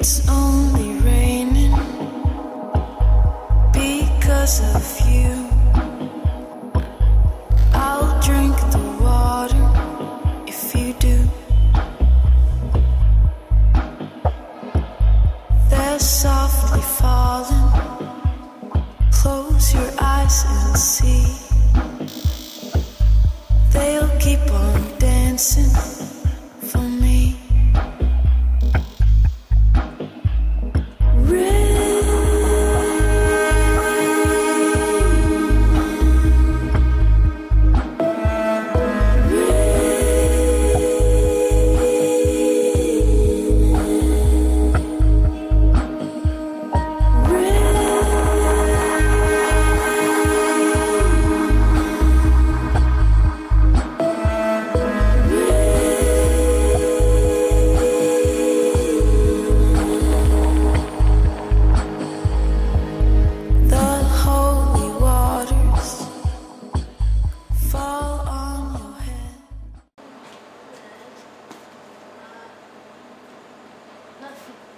It's only raining because of you. I'll drink the water if you do. They're softly falling. Close your eyes and see. They'll keep on dancing Nothing.